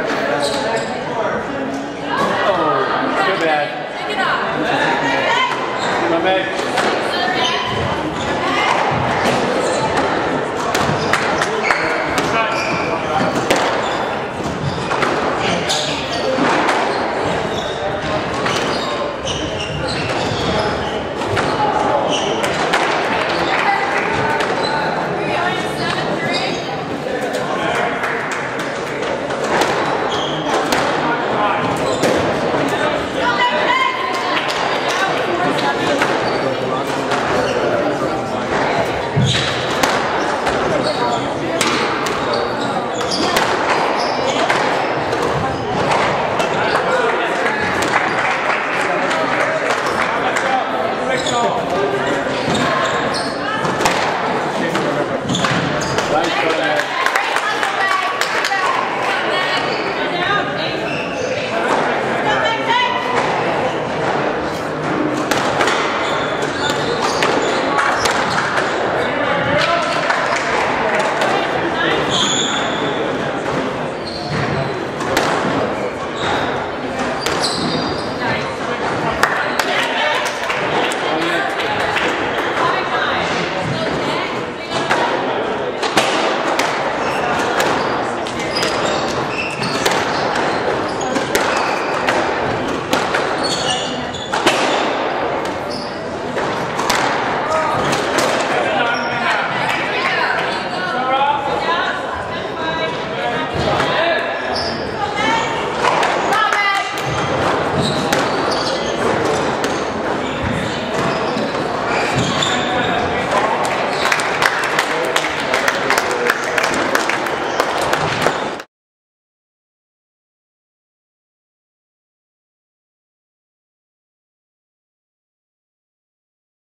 Oh, too bad. My bad.